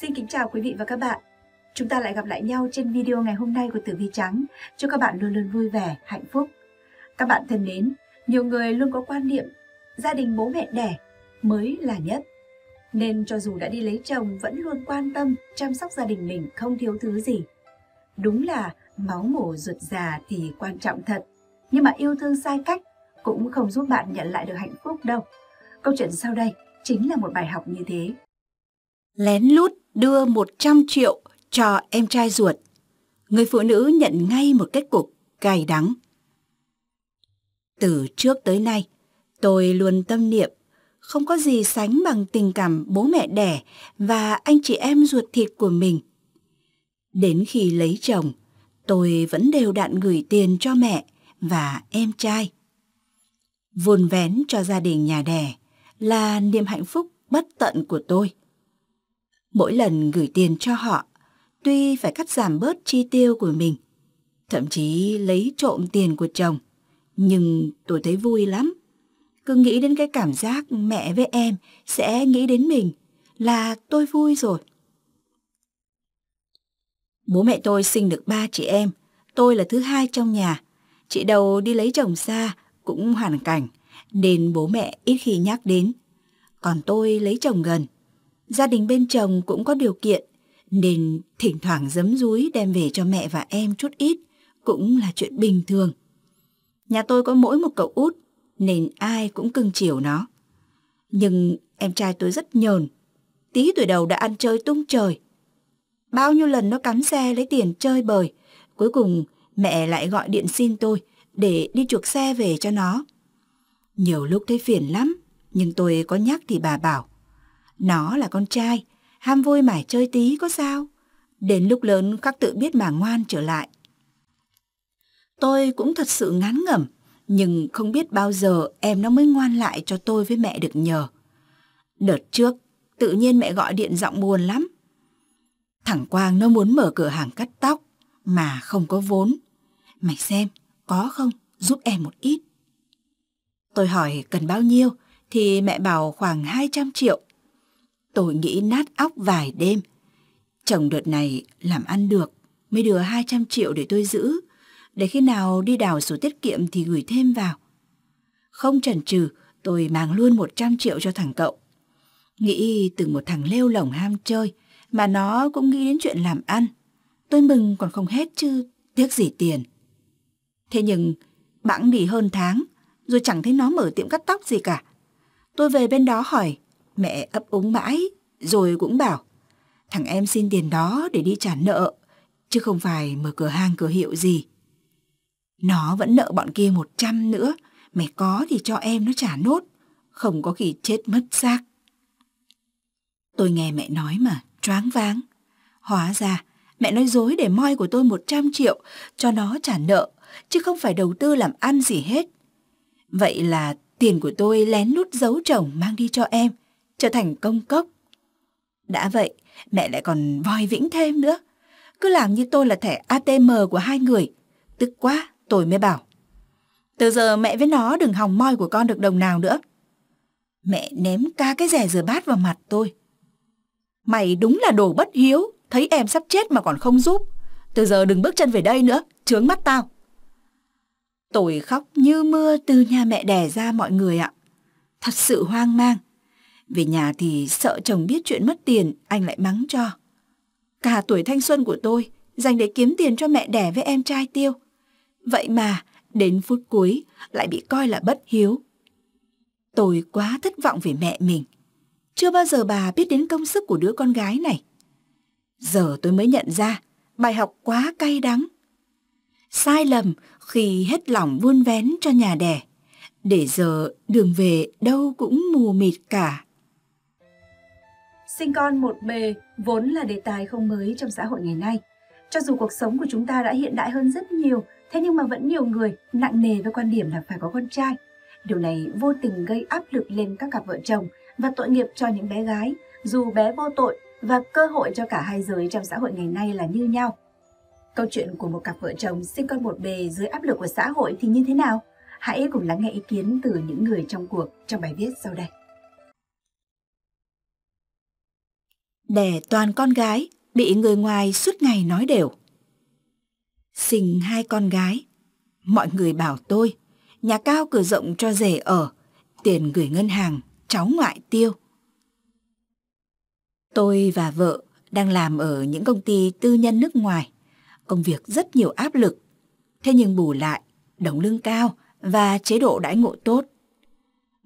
Xin kính chào quý vị và các bạn. Chúng ta lại gặp lại nhau trên video ngày hôm nay của Tử Vi Trắng. Chúc các bạn luôn luôn vui vẻ, hạnh phúc. Các bạn thân mến, nhiều người luôn có quan niệm gia đình bố mẹ đẻ mới là nhất. Nên cho dù đã đi lấy chồng vẫn luôn quan tâm, chăm sóc gia đình mình không thiếu thứ gì. Đúng là máu mổ ruột già thì quan trọng thật, nhưng mà yêu thương sai cách cũng không giúp bạn nhận lại được hạnh phúc đâu. Câu chuyện sau đây chính là một bài học như thế. Lén lút đưa 100 triệu cho em trai ruột. Người phụ nữ nhận ngay một kết cục cay đắng. Từ trước tới nay, tôi luôn tâm niệm không có gì sánh bằng tình cảm bố mẹ đẻ và anh chị em ruột thịt của mình. Đến khi lấy chồng, tôi vẫn đều đặn gửi tiền cho mẹ và em trai. Vun vén cho gia đình nhà đẻ là niềm hạnh phúc bất tận của tôi. Mỗi lần gửi tiền cho họ, tuy phải cắt giảm bớt chi tiêu của mình, thậm chí lấy trộm tiền của chồng, nhưng tôi thấy vui lắm. Cứ nghĩ đến cái cảm giác mẹ với em sẽ nghĩ đến mình là tôi vui rồi. Bố mẹ tôi sinh được ba chị em, tôi là thứ hai trong nhà. Chị đầu đi lấy chồng xa, cũng hoàn cảnh, nên bố mẹ ít khi nhắc đến. Còn tôi lấy chồng gần. Gia đình bên chồng cũng có điều kiện, nên thỉnh thoảng giấm rúi đem về cho mẹ và em chút ít, cũng là chuyện bình thường. Nhà tôi có mỗi một cậu út, nên ai cũng cưng chiều nó. Nhưng em trai tôi rất nhờn, tí tuổi đầu đã ăn chơi tung trời. Bao nhiêu lần nó cắm xe lấy tiền chơi bời, cuối cùng mẹ lại gọi điện xin tôi để đi chuộc xe về cho nó. Nhiều lúc thấy phiền lắm, nhưng tôi có nhắc thì bà bảo, nó là con trai, ham vui mải chơi tí có sao. Đến lúc lớn khắc tự biết mà ngoan trở lại. Tôi cũng thật sự ngán ngẩm, nhưng không biết bao giờ em nó mới ngoan lại cho tôi với mẹ được nhờ. Đợt trước, tự nhiên mẹ gọi điện giọng buồn lắm. thẳng Quang nó muốn mở cửa hàng cắt tóc, mà không có vốn. Mày xem, có không, giúp em một ít. Tôi hỏi cần bao nhiêu, thì mẹ bảo khoảng 200 triệu. Tôi nghĩ nát óc vài đêm. Chồng đợt này làm ăn được, mới đưa 200 triệu để tôi giữ. Để khi nào đi đào số tiết kiệm thì gửi thêm vào. Không chần chừ, tôi mang luôn 100 triệu cho thằng cậu. Nghĩ từ một thằng lêu lỏng ham chơi, mà nó cũng nghĩ đến chuyện làm ăn. Tôi mừng còn không hết chứ, tiếc gì tiền. Thế nhưng, bẵng đi hơn tháng, rồi chẳng thấy nó mở tiệm cắt tóc gì cả. Tôi về bên đó hỏi, mẹ ấp úng mãi, rồi cũng bảo, thằng em xin tiền đó để đi trả nợ, chứ không phải mở cửa hàng cửa hiệu gì. Nó vẫn nợ bọn kia một trăm nữa, mày có thì cho em nó trả nốt, không có khi chết mất xác. Tôi nghe mẹ nói mà, choáng váng. Hóa ra, mẹ nói dối để moi của tôi 100 triệu cho nó trả nợ, chứ không phải đầu tư làm ăn gì hết. Vậy là tiền của tôi lén lút giấu chồng mang đi cho em, trở thành công cốc. Đã vậy, mẹ lại còn voi vĩnh thêm nữa. Cứ làm như tôi là thẻ ATM của hai người. Tức quá, tôi mới bảo. Từ giờ mẹ với nó đừng hòng moi của con được đồng nào nữa. Mẹ ném ca cái rẻ rửa bát vào mặt tôi. Mày đúng là đồ bất hiếu, thấy em sắp chết mà còn không giúp. Từ giờ đừng bước chân về đây nữa, trướng mắt tao. Tôi khóc như mưa từ nhà mẹ đẻ ra mọi người ạ. Thật sự hoang mang. Về nhà thì sợ chồng biết chuyện mất tiền, anh lại mắng cho. Cả tuổi thanh xuân của tôi dành để kiếm tiền cho mẹ đẻ với em trai tiêu. Vậy mà, đến phút cuối lại bị coi là bất hiếu. Tôi quá thất vọng về mẹ mình. Chưa bao giờ bà biết đến công sức của đứa con gái này. Giờ tôi mới nhận ra bài học quá cay đắng. Sai lầm khi hết lòng vun vén cho nhà đẻ. Để giờ đường về đâu cũng mù mịt cả. Sinh con một bề vốn là đề tài không mới trong xã hội ngày nay. Cho dù cuộc sống của chúng ta đã hiện đại hơn rất nhiều, thế nhưng mà vẫn nhiều người nặng nề với quan điểm là phải có con trai. Điều này vô tình gây áp lực lên các cặp vợ chồng và tội nghiệp cho những bé gái, dù bé vô tội và cơ hội cho cả hai giới trong xã hội ngày nay là như nhau. Câu chuyện của một cặp vợ chồng sinh con một bề dưới áp lực của xã hội thì như thế nào? Hãy cùng lắng nghe ý kiến từ những người trong cuộc trong bài viết sau đây. Đẻ toàn con gái, bị người ngoài suốt ngày nói đều. Sinh hai con gái. Mọi người bảo tôi, nhà cao cửa rộng cho rể ở, tiền gửi ngân hàng, cháu ngoại tiêu. Tôi và vợ đang làm ở những công ty tư nhân nước ngoài. Công việc rất nhiều áp lực. Thế nhưng bù lại, đồng lương cao và chế độ đãi ngộ tốt.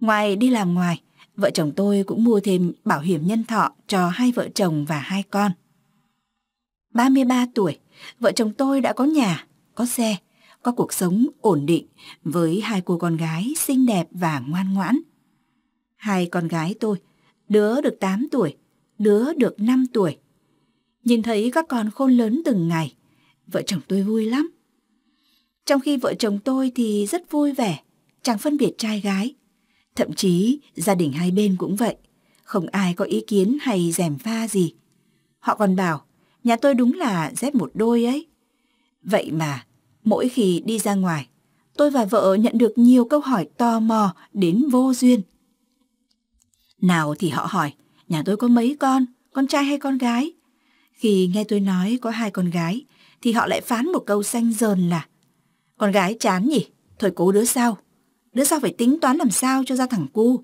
Ngoài đi làm ngoài, vợ chồng tôi cũng mua thêm bảo hiểm nhân thọ cho hai vợ chồng và hai con. 33 tuổi, vợ chồng tôi đã có nhà, có xe, có cuộc sống ổn định với hai cô con gái xinh đẹp và ngoan ngoãn. Hai con gái tôi, đứa được 8 tuổi, đứa được 5 tuổi. Nhìn thấy các con khôn lớn từng ngày, vợ chồng tôi vui lắm. Trong khi vợ chồng tôi thì rất vui vẻ, chẳng phân biệt trai gái. Thậm chí gia đình hai bên cũng vậy, không ai có ý kiến hay rèm pha gì. Họ còn bảo, nhà tôi đúng là dép một đôi ấy. Vậy mà, mỗi khi đi ra ngoài, tôi và vợ nhận được nhiều câu hỏi tò mò đến vô duyên. Nào thì họ hỏi, nhà tôi có mấy con, con trai hay con gái? Khi nghe tôi nói có hai con gái, thì họ lại phán một câu xanh dờn là Con gái chán nhỉ, thôi cố đứa sau. Đứa sau phải tính toán làm sao cho ra thằng cu.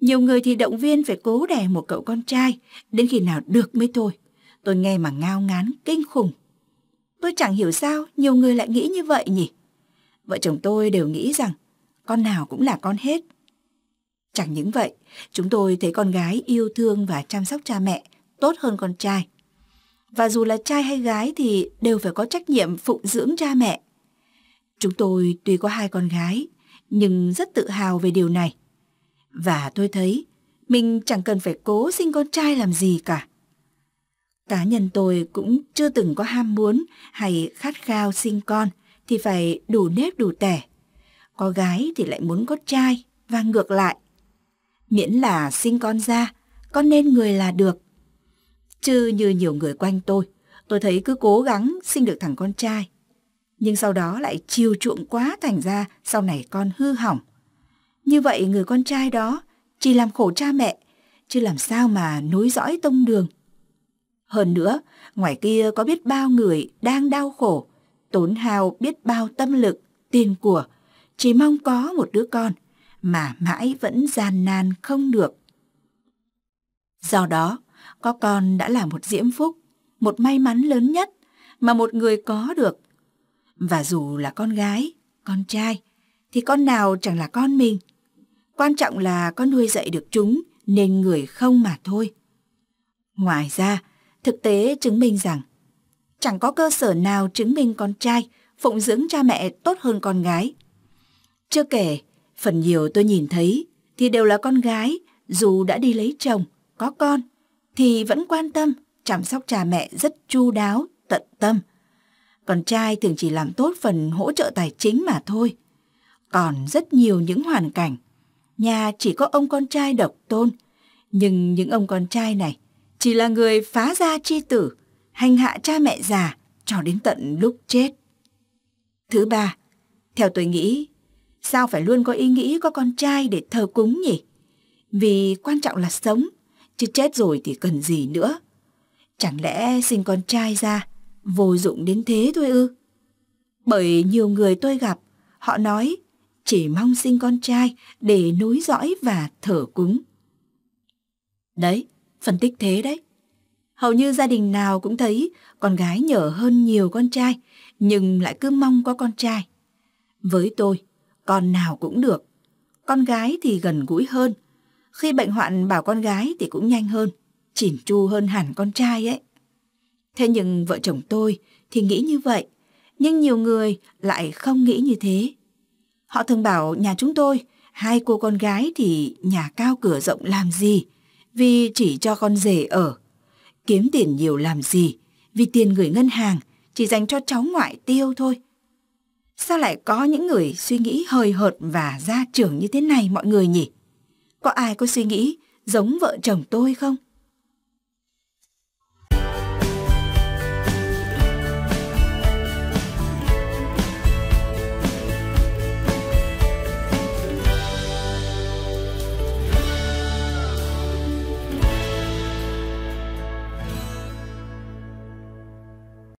Nhiều người thì động viên phải cố đẻ một cậu con trai, đến khi nào được mới thôi. Tôi nghe mà ngao ngán, kinh khủng. Tôi chẳng hiểu sao nhiều người lại nghĩ như vậy nhỉ. Vợ chồng tôi đều nghĩ rằng con nào cũng là con hết. Chẳng những vậy, chúng tôi thấy con gái yêu thương và chăm sóc cha mẹ tốt hơn con trai. Và dù là trai hay gái thì đều phải có trách nhiệm phụng dưỡng cha mẹ. Chúng tôi tuy có hai con gái, nhưng rất tự hào về điều này. Và tôi thấy mình chẳng cần phải cố sinh con trai làm gì cả. Cá nhân tôi cũng chưa từng có ham muốn hay khát khao sinh con thì phải đủ nếp đủ tẻ. Có gái thì lại muốn có trai và ngược lại. Miễn là sinh con ra, con nên người là được. Chứ như nhiều người quanh tôi, tôi thấy cứ cố gắng sinh được thằng con trai. Nhưng sau đó lại chiều chuộng quá thành ra sau này con hư hỏng. Như vậy người con trai đó chỉ làm khổ cha mẹ, chứ làm sao mà nối dõi tông đường. Hơn nữa, ngoài kia có biết bao người đang đau khổ, tốn hao biết bao tâm lực, tiền của, chỉ mong có một đứa con, mà mãi vẫn gian nan không được. Do đó, có con đã là một diễm phúc, một may mắn lớn nhất mà một người có được. Và dù là con gái, con trai, thì con nào chẳng là con mình. Quan trọng là con nuôi dạy được chúng nên người không mà thôi. Ngoài ra, thực tế chứng minh rằng chẳng có cơ sở nào chứng minh con trai phụng dưỡng cha mẹ tốt hơn con gái. Chưa kể, phần nhiều tôi nhìn thấy thì đều là con gái dù đã đi lấy chồng, có con thì vẫn quan tâm, chăm sóc cha mẹ rất chu đáo, tận tâm. Còn trai thường chỉ làm tốt phần hỗ trợ tài chính mà thôi. Còn rất nhiều những hoàn cảnh, nhà chỉ có ông con trai độc tôn, nhưng những ông con trai này chỉ là người phá gia chi tử, hành hạ cha mẹ già cho đến tận lúc chết. Thứ ba, theo tôi nghĩ, sao phải luôn có ý nghĩ có con trai để thờ cúng nhỉ? Vì quan trọng là sống, chứ chết rồi thì cần gì nữa. Chẳng lẽ sinh con trai ra, vô dụng đến thế thôi ư? Bởi nhiều người tôi gặp, họ nói chỉ mong sinh con trai để nối dõi và thờ cúng. Đấy, phân tích thế đấy. Hầu như gia đình nào cũng thấy con gái nhở hơn nhiều con trai, nhưng lại cứ mong có con trai. Với tôi, con nào cũng được. Con gái thì gần gũi hơn. Khi bệnh hoạn bảo con gái thì cũng nhanh hơn, chỉn chu hơn hẳn con trai ấy. Thế nhưng vợ chồng tôi thì nghĩ như vậy, nhưng nhiều người lại không nghĩ như thế. Họ thường bảo nhà chúng tôi, hai cô con gái thì nhà cao cửa rộng làm gì, vì chỉ cho con rể ở. Kiếm tiền nhiều làm gì, vì tiền gửi ngân hàng chỉ dành cho cháu ngoại tiêu thôi. Sao lại có những người suy nghĩ hời hợt và gia trưởng như thế này mọi người nhỉ? Có ai có suy nghĩ giống vợ chồng tôi không?